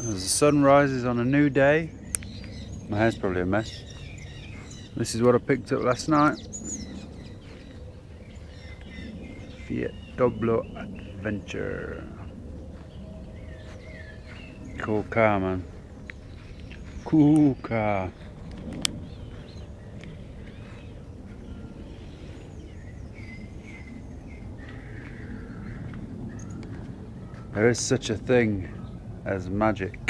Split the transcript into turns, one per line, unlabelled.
As the sun rises on a new day, my hair's probably a mess. This is what I picked up last night. Fiat Doblo Adventure. Cool car, man. Cool car. There is such a thing as magic.